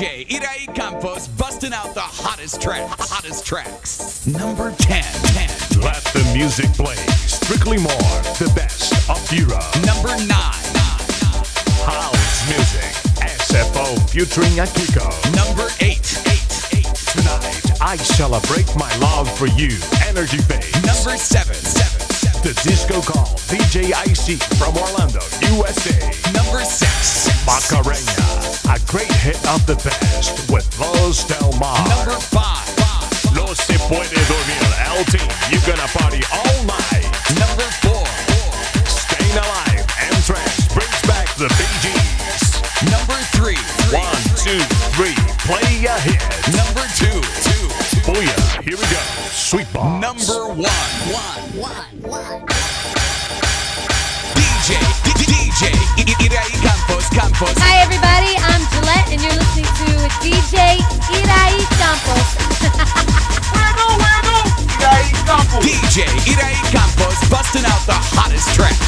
DJ Irai Campos busting out the hottest tracks. Hottest tracks. Number 10. 10. Let the music play. Strictly more. The best of Europe. Number 9. House music. SFO featuring Akiko. Number 8. 8. 8. Tonight, I celebrate my love for you. Energy Phase. Number 7. 7 the disco call DJ Ic from Orlando, USA. Number six, Macarena. A great hit of the best with Los Del Mar. Number five. No se puede dormir. LT, you're gonna party all night. Number four. Staying alive. and Entrance brings back the BGS. Number three. One, two, three. Play a hit. Number two. Two. Booyah. Here we go. Sweet box. Number one. One. One. One. DJ Iraí Campos. wiggle, wiggle. Iraí Campos. DJ Iraí Campos busting out the hottest track.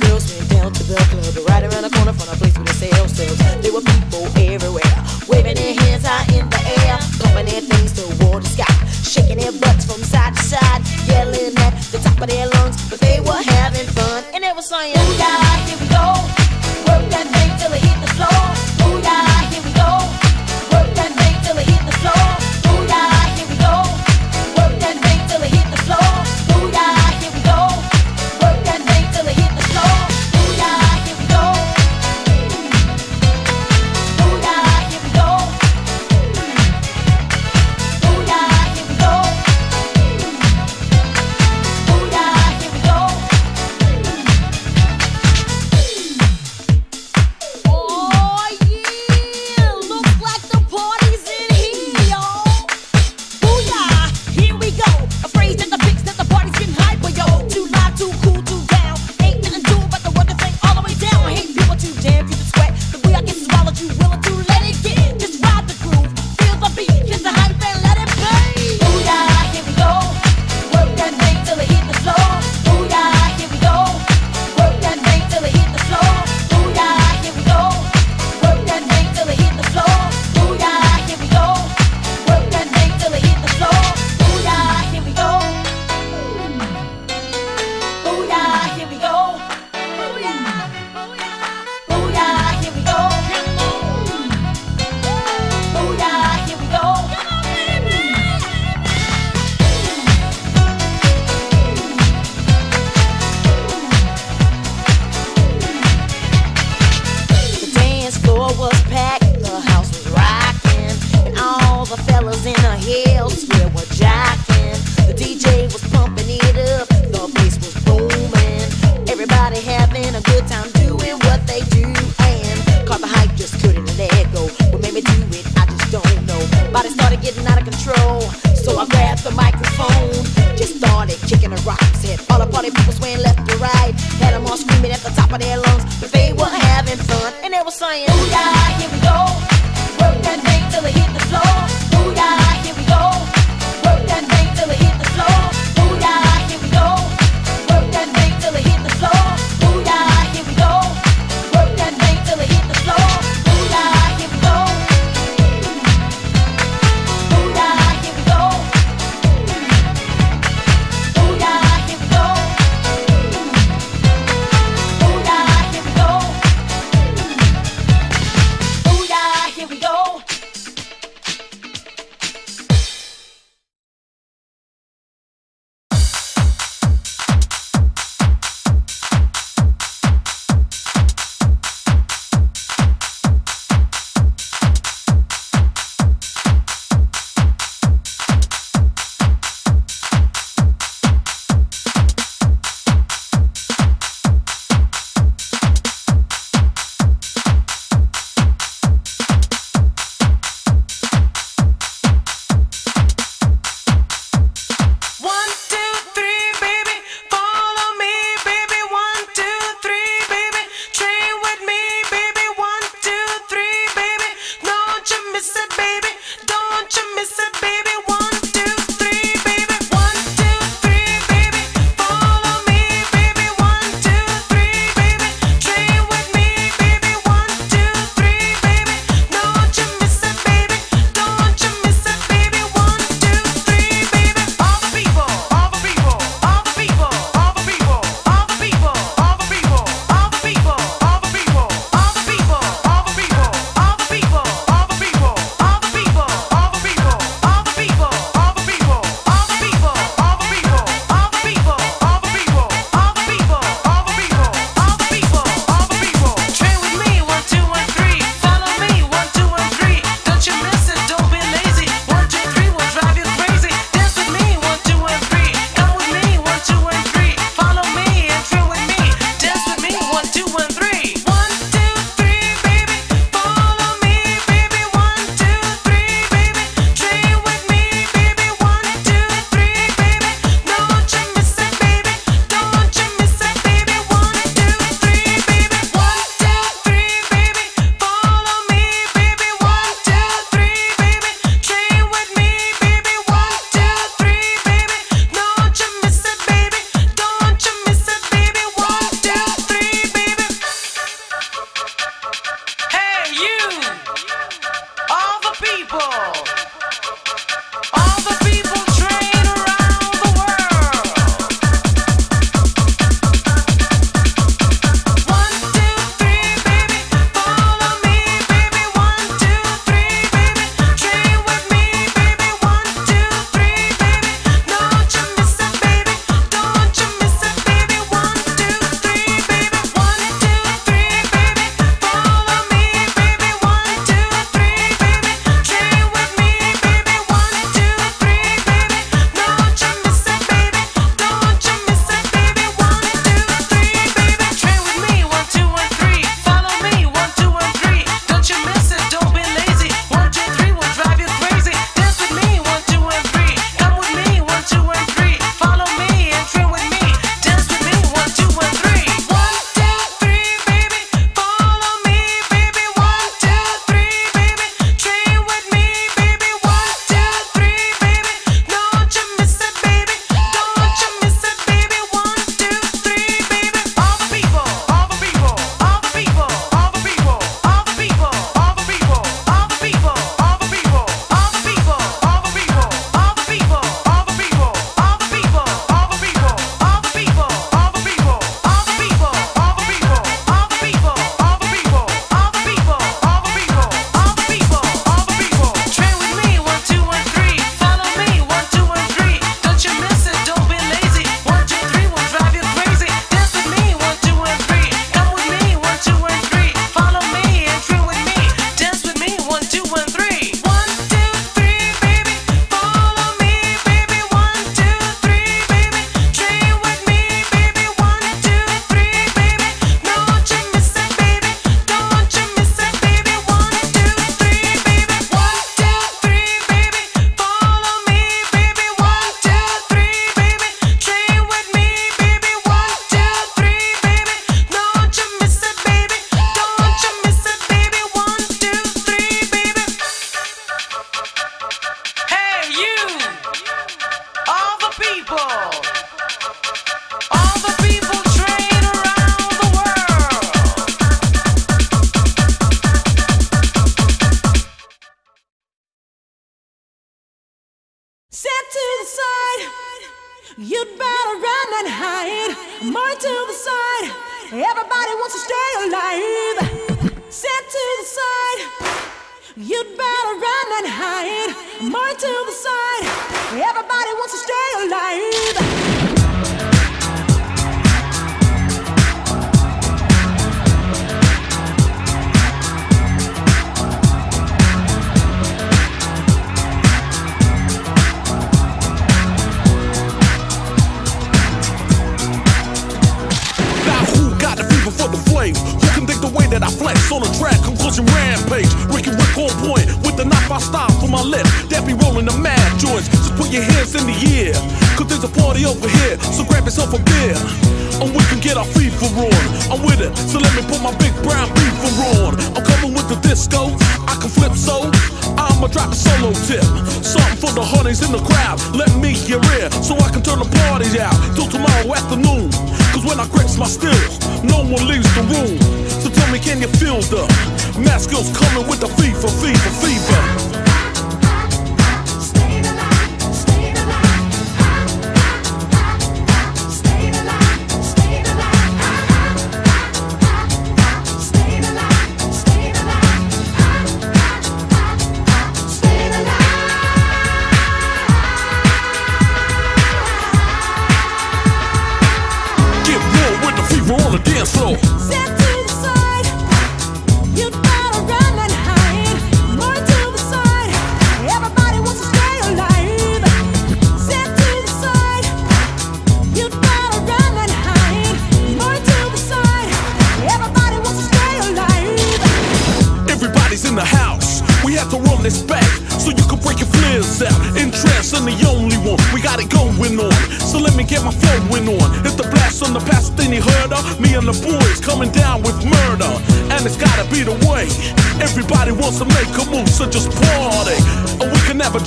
girls went down to the club, right around the corner from the place where they sell sales. There were people everywhere, waving their hands high in the air, pumping their things toward the sky, shaking their butts from side to side, yelling at the top of their lungs, but they were having fun and they were saying, Ooh, yeah.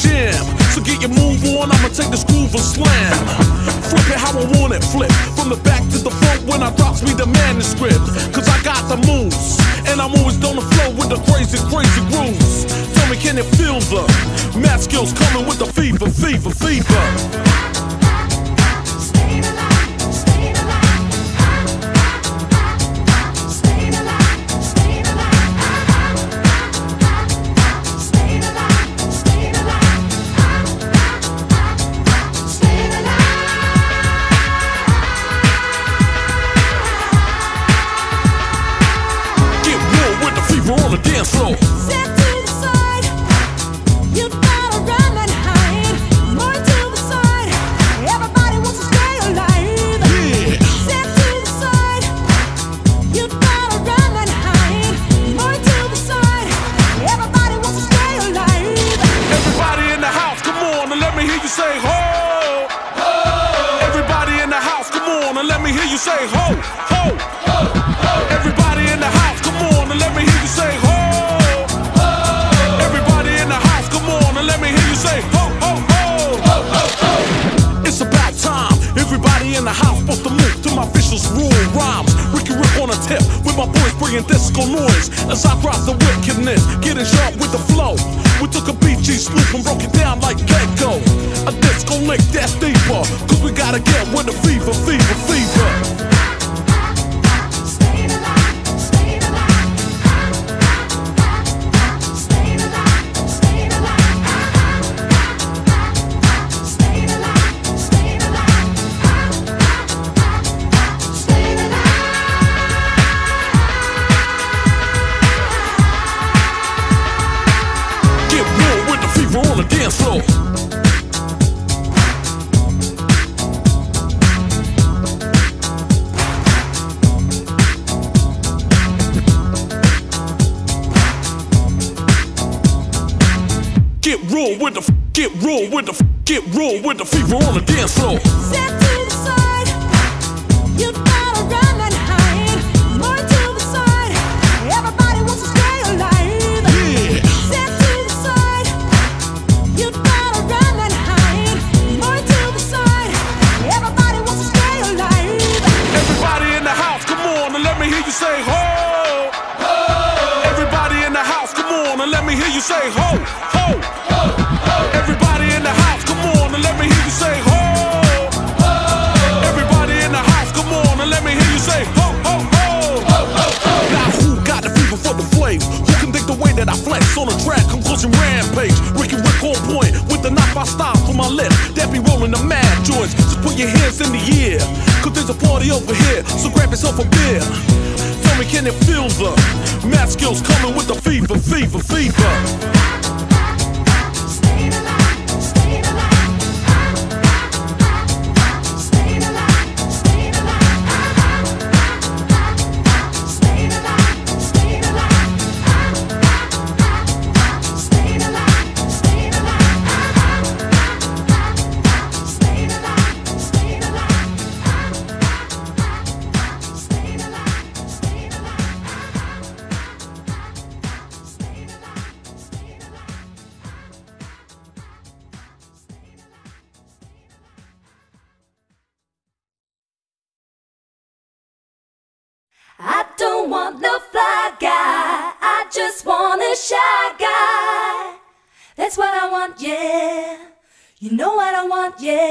jam. So get your move on, I'ma take this groove and slam. Flip it how I want it, flip. From the back to the front when I drops me the manuscript. Cause I got the moves, and I'm always on the flow with the crazy, crazy grooves. Tell me, can it feel the math skills coming with the fever, fever, fever?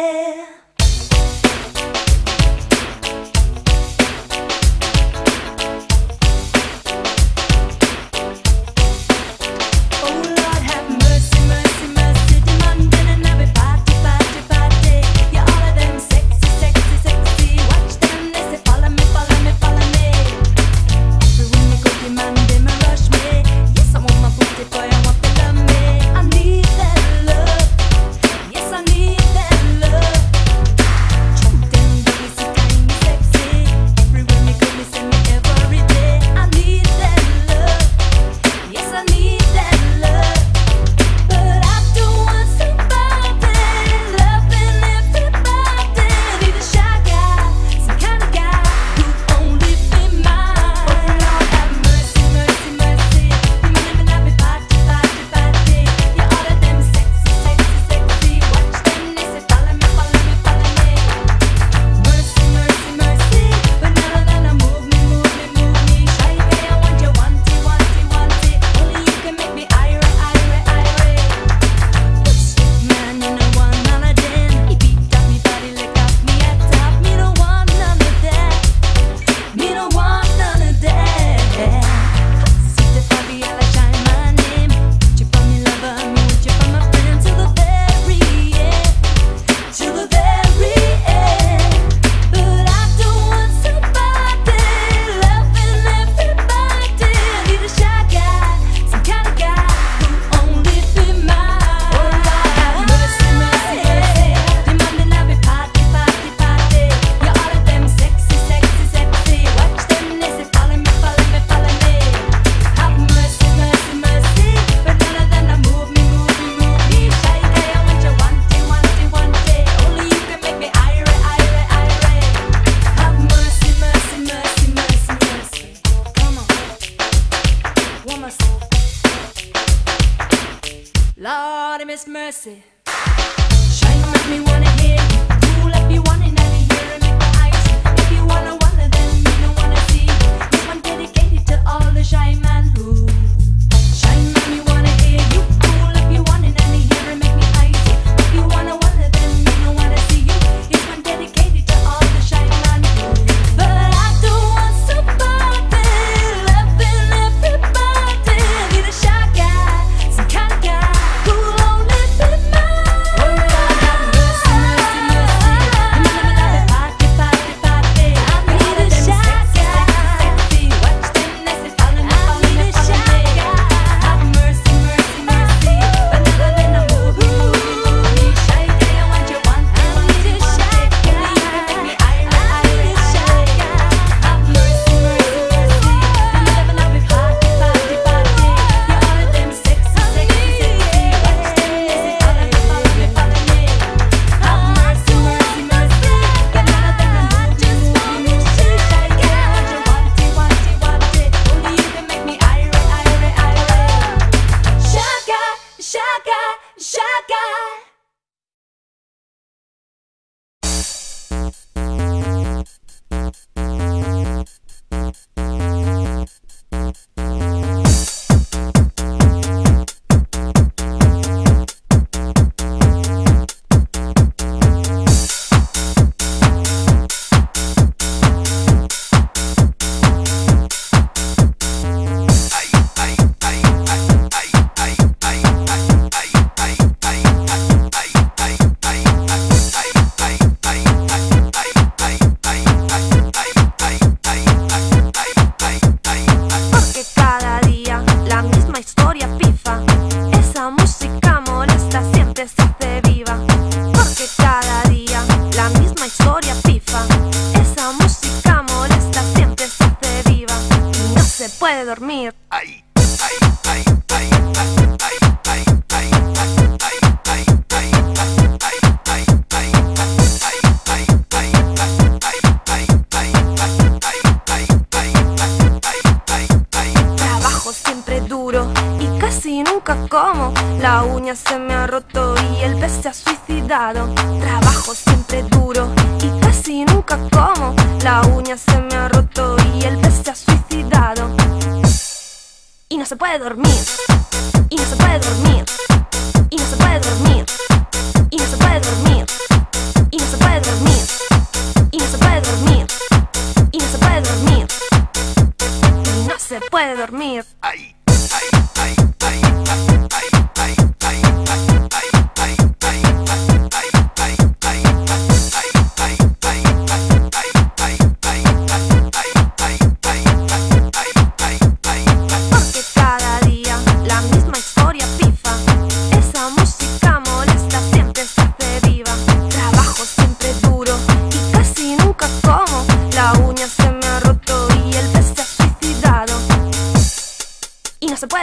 yeah. siempre duro y casi nunca como. La uña se me ha roto y el pez se ha suicidado. Trabajo siempre duro y casi nunca como. La uña se me ha roto y el pez se ha suicidado. Y no se puede dormir. Y no se puede dormir. Y no se puede dormir. Y no se puede dormir. Y no se puede dormir. Y no se puede dormir. Y no se puede dormir. Y no se puede dormir. Ay. はいは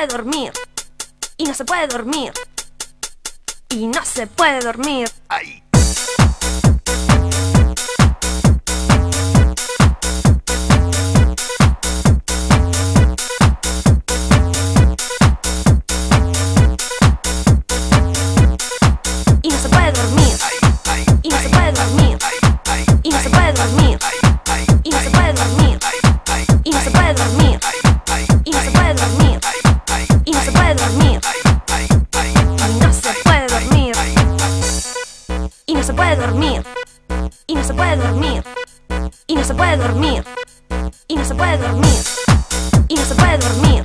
dormir. Y no se puede dormir. Y no se puede dormir. Ay. y no se puede dormir. No se puede dormir. Y no se puede dormir. Y no se puede dormir. Y no se puede dormir. Y no se puede dormir. Y no se puede dormir.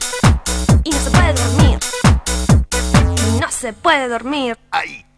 Y no se puede dormir. Y no se puede dormir. Ay.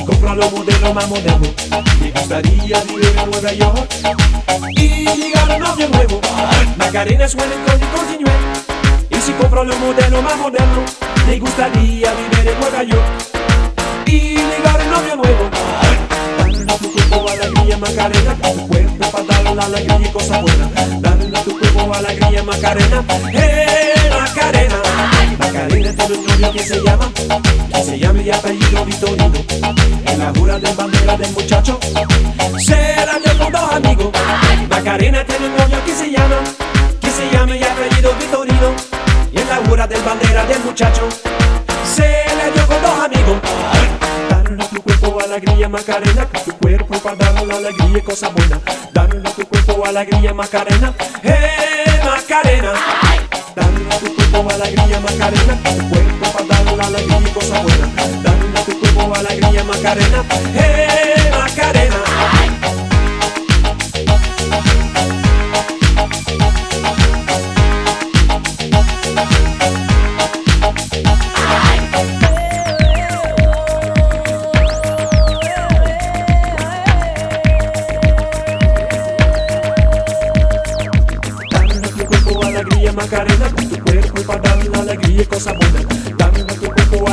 Compra los modelos más modernos Me gustaría vivir en Nueva York. Y llegar a un novio nuevo Macarena suena el código Chile Y si compra los modelos más modernos Me gustaría vivir en Nueva York. Y llegar a novio nuevo Dale tu cuerpo alegría Macarena Con tu cuerpo para darle la alegría y cosas buenas. Dale a tu cuerpo alegría Macarena ¡Eh, Macarena! Macarena tiene un novio que se llama Que se llama y apellido Vitorino. En la jura de bandera del muchacho Se la dio con dos amigos. Macarena tiene un novio que se llama Que se llama y apellido Vitorino. En la jura del bandera del muchacho Se la dio con dos amigos. Dale a tu cuerpo alegría Macarena tu cuerpo para darle la alegría y cosas buenas. Dale a tu cuerpo alegría Macarena ¡Eh, Macarena! Cuerpo alegría Macarena. Tu cuerpo para darle la alegría y cosas buenas Dale a tu cuerpo alegría Macarena. ¡Eh,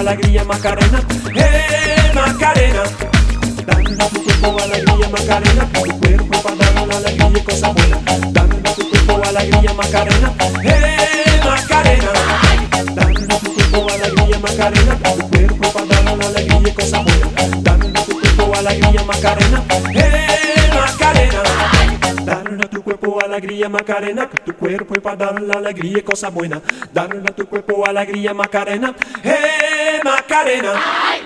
alegría Macarena ¡Eh, Macarena! A tu cuerpo alegría Macarena tu cuerpo para darle la alegría y cosas buenas a tu cuerpo alegría Macarena ¡Eh, Macarena! A tu cuerpo alegría Macarena tu cuerpo para darle la alegría y cosas buenas a tu cuerpo alegría Macarena ¡Eh, Macarena! A tu cuerpo alegría Macarena, que tu cuerpo es para darle la alegría y cosas buenas. A tu cuerpo alegría Macarena, ¡eh, Macarena. Ai.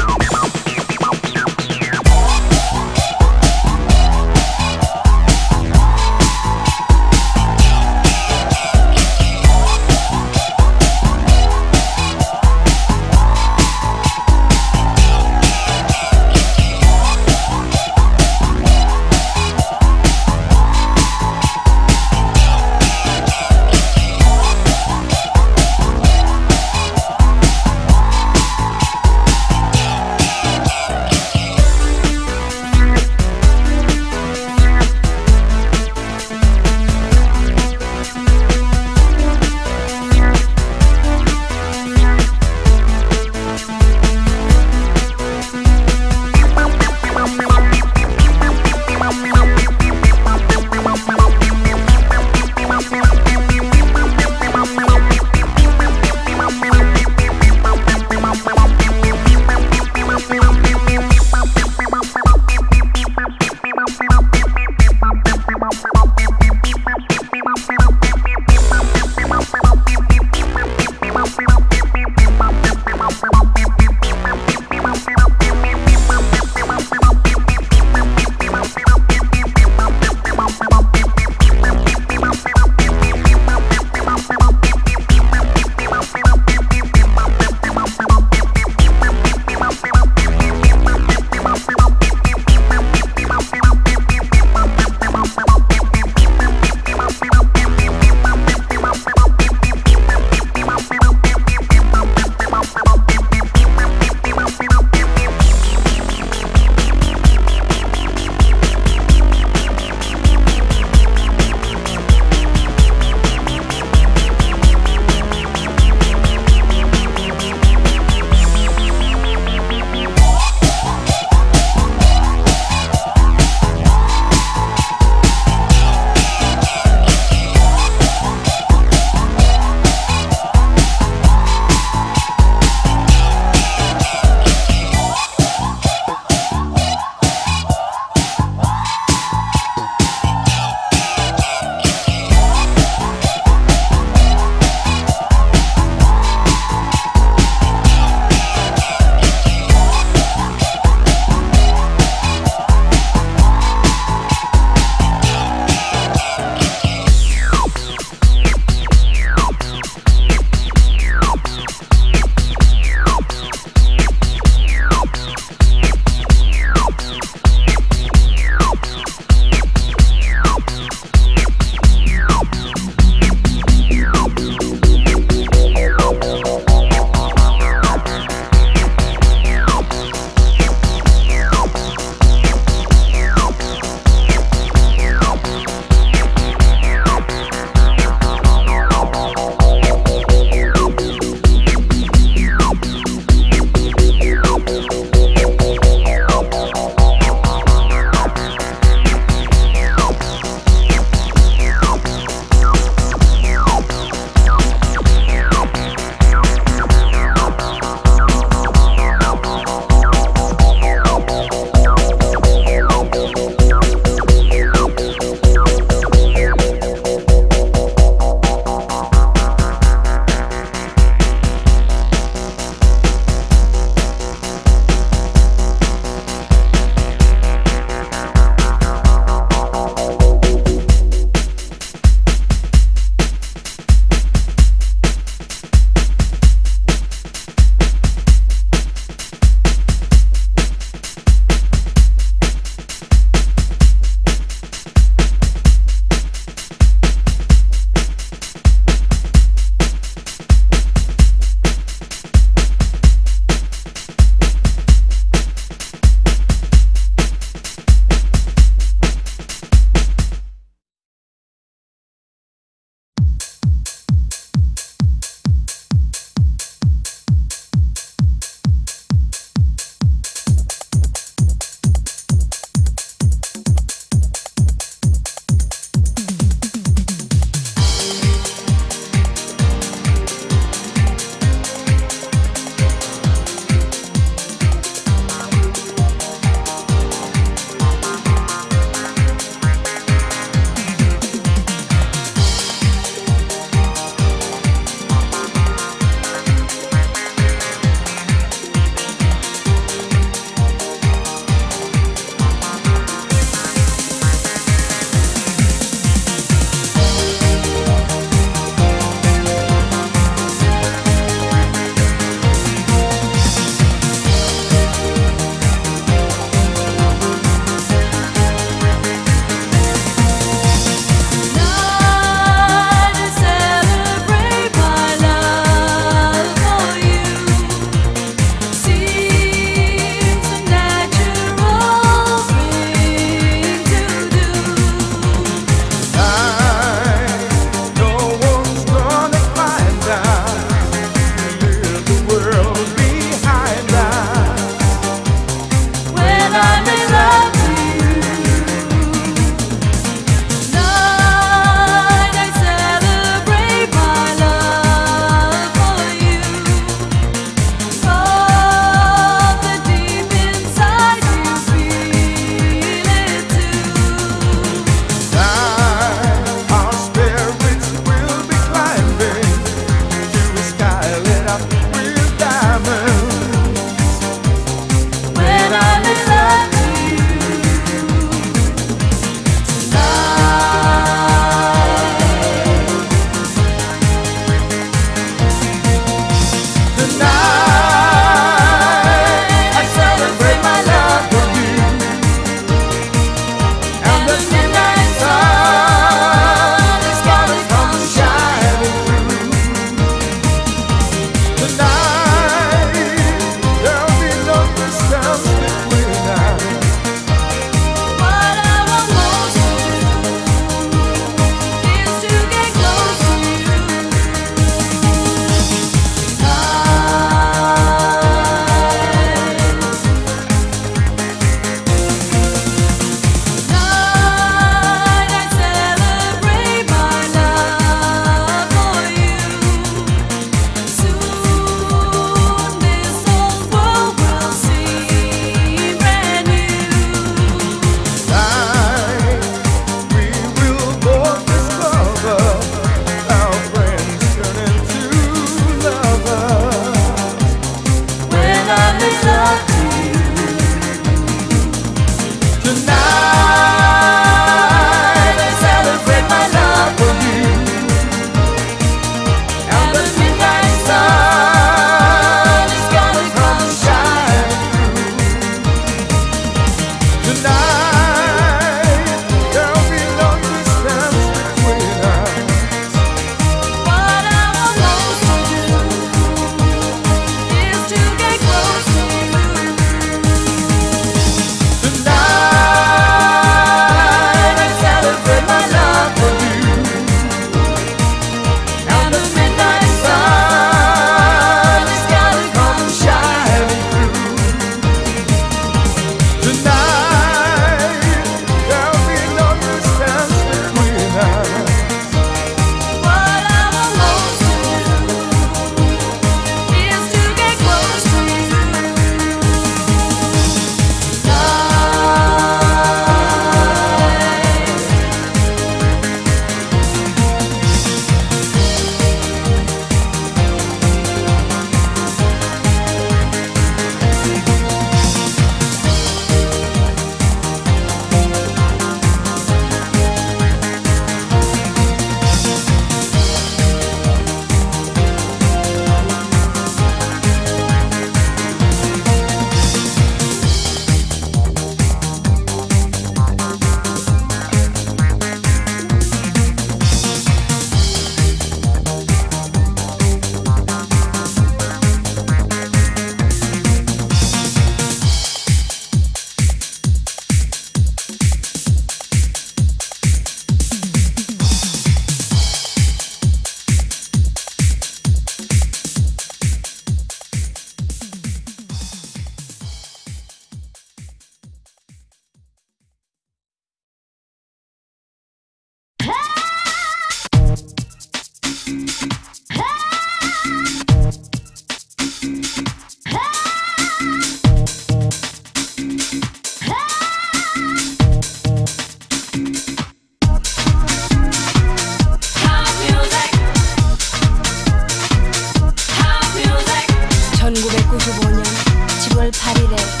1995년 7월 8일에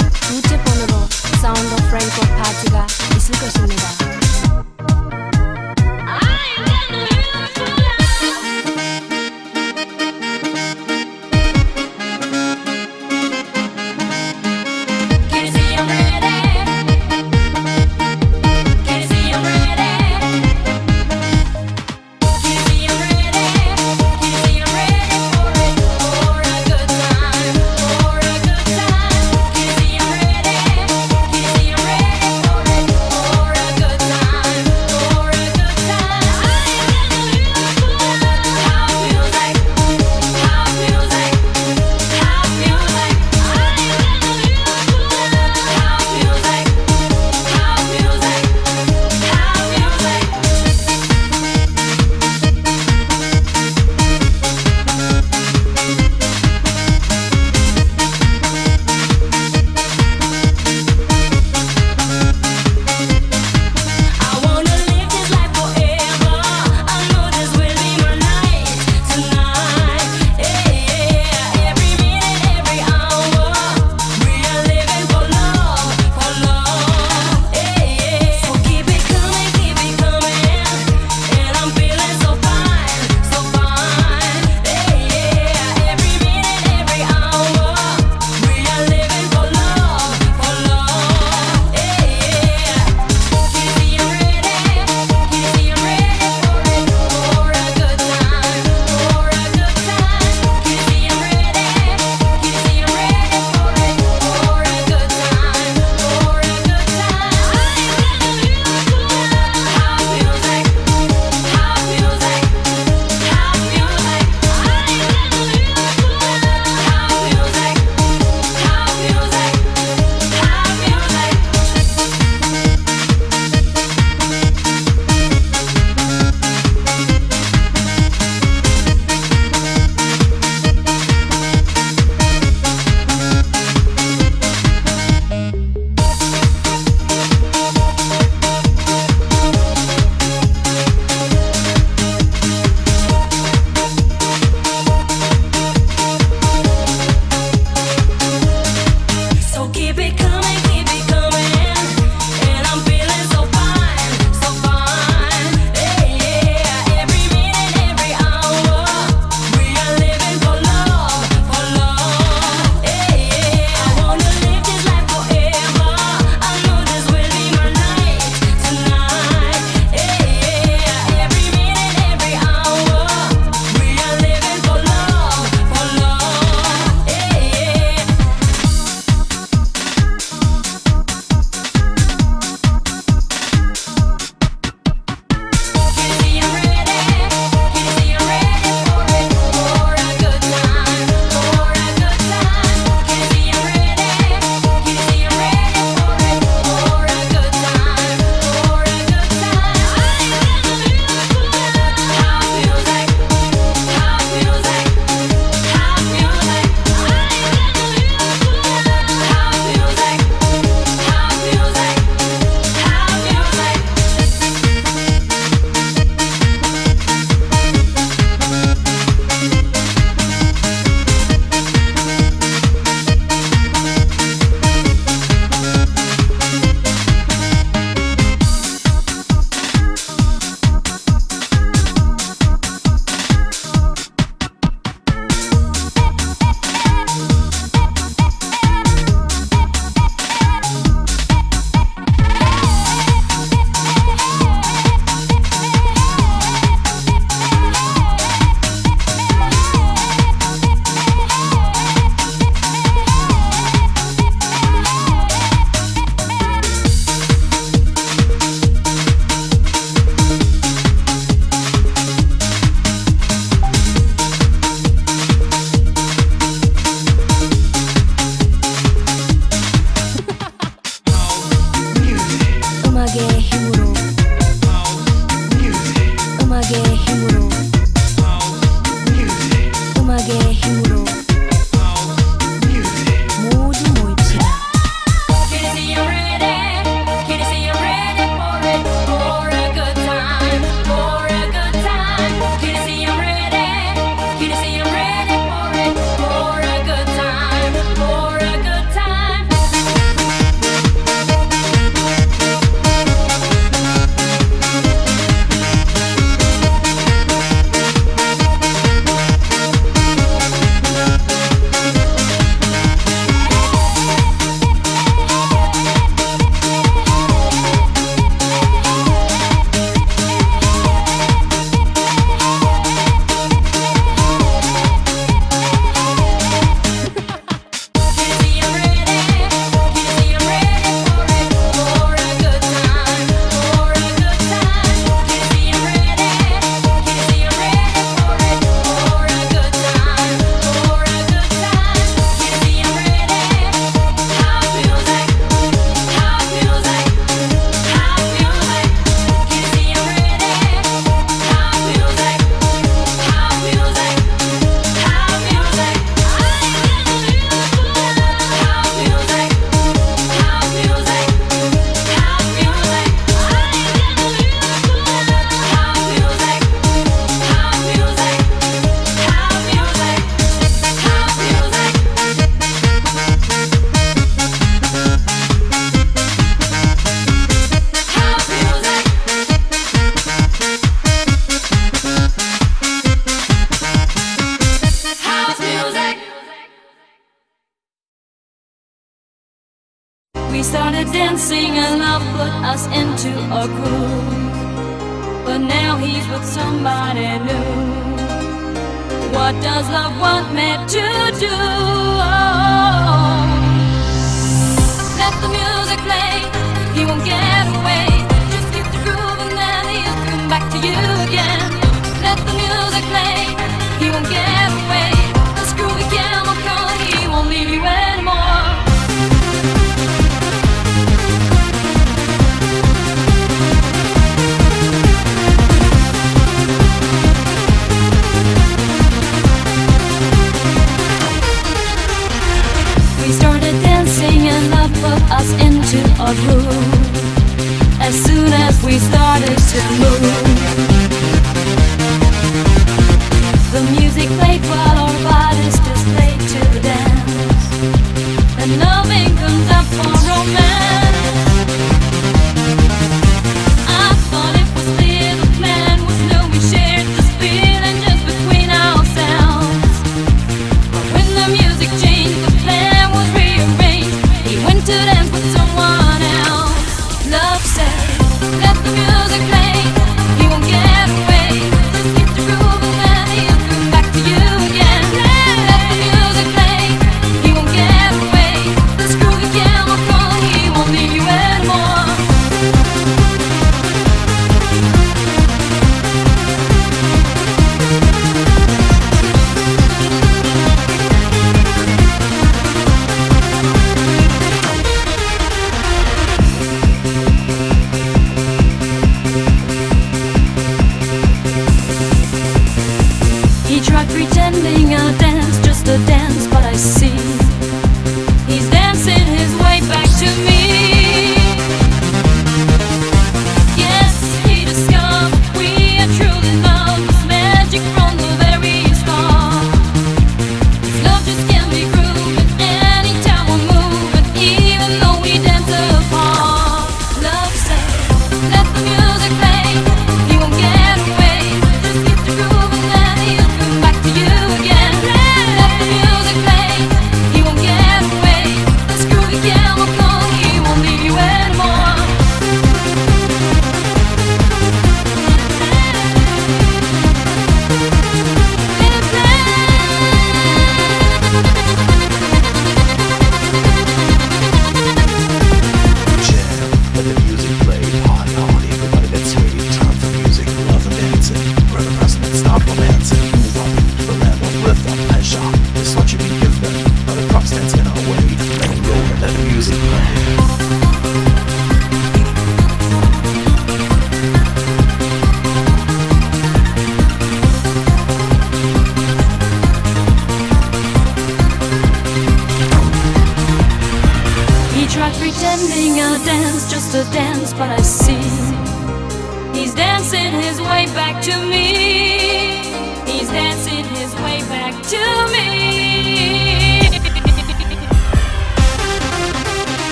음악의 힘으로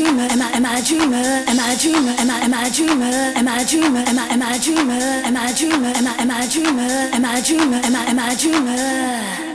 dreamer? Am I am I a dreamer? Am I a dreamer? Am I am I a dreamer? Am I a dreamer? Am I am I a dreamer? Am I a dreamer? Am I am I a dreamer? Am I a dreamer? Am I am I a dreamer?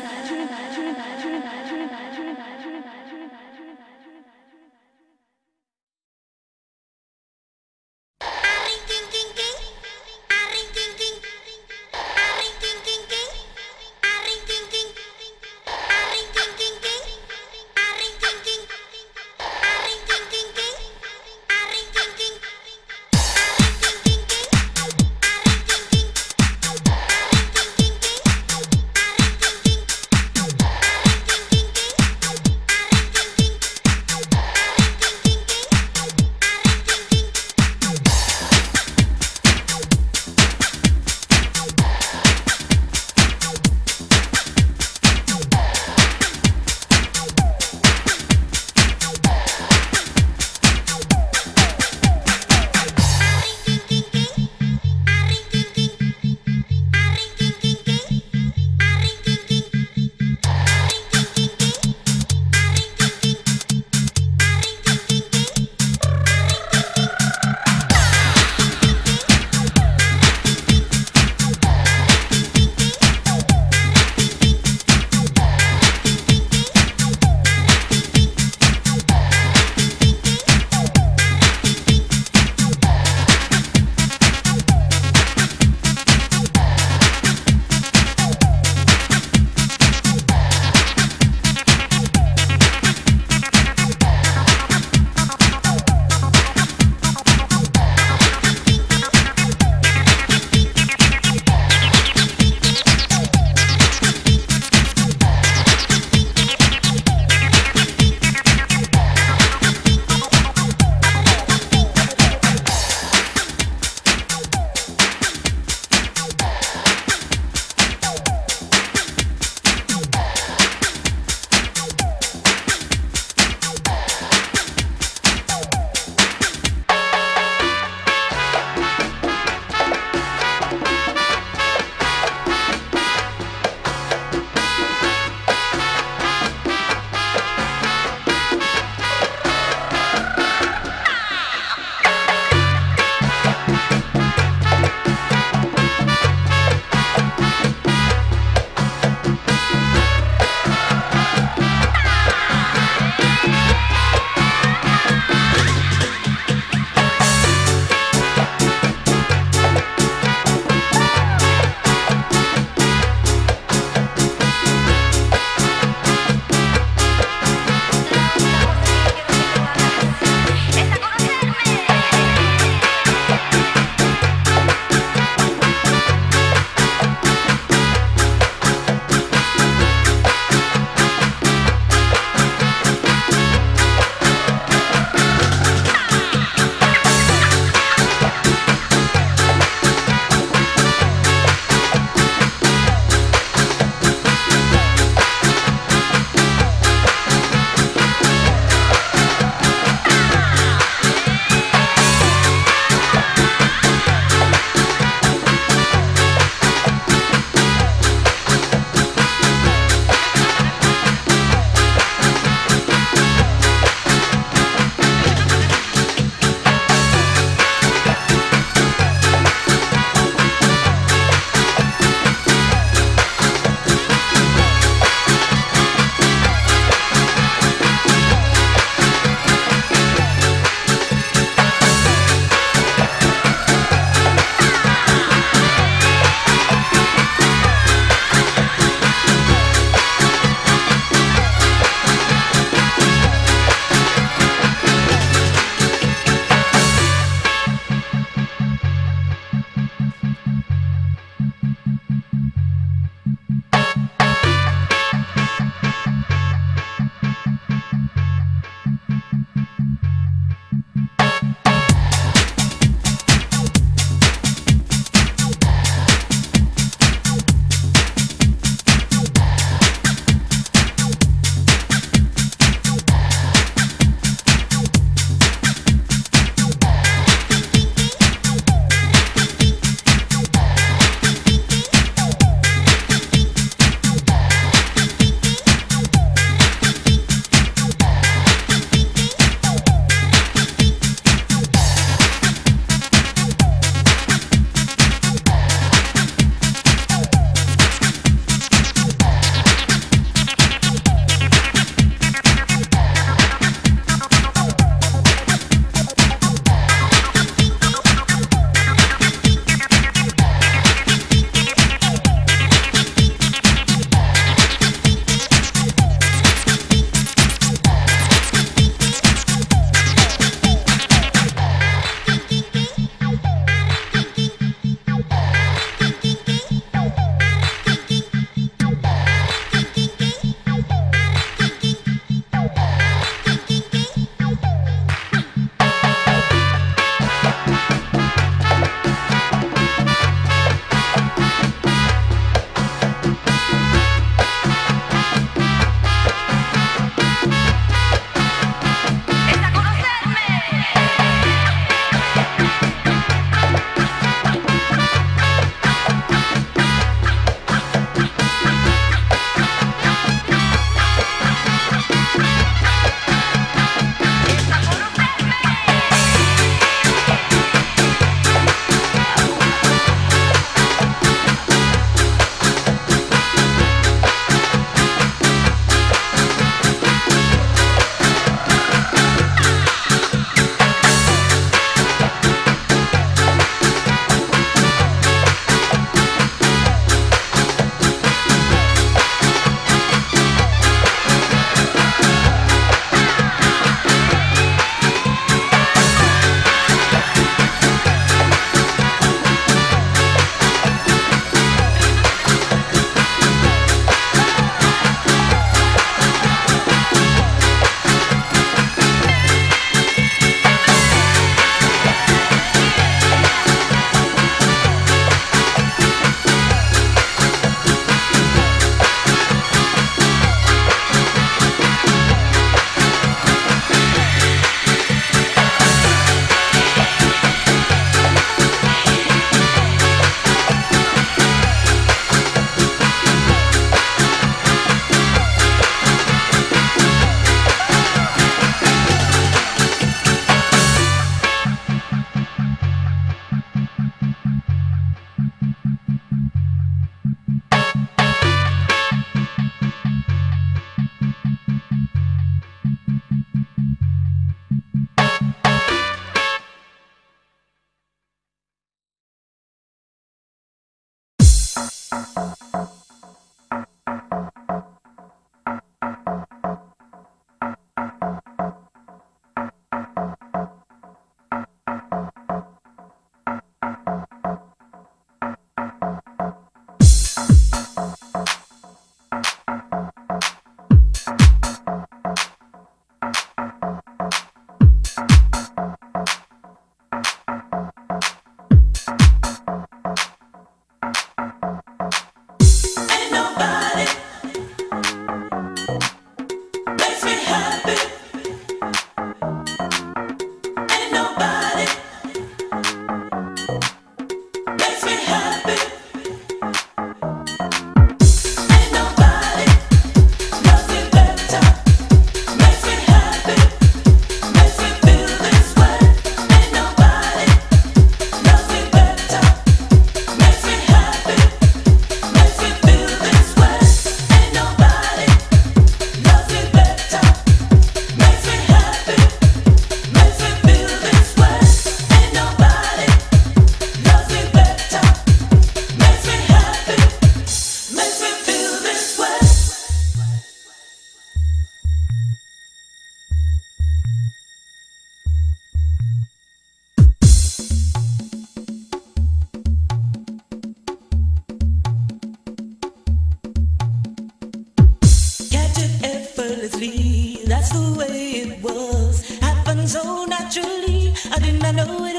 go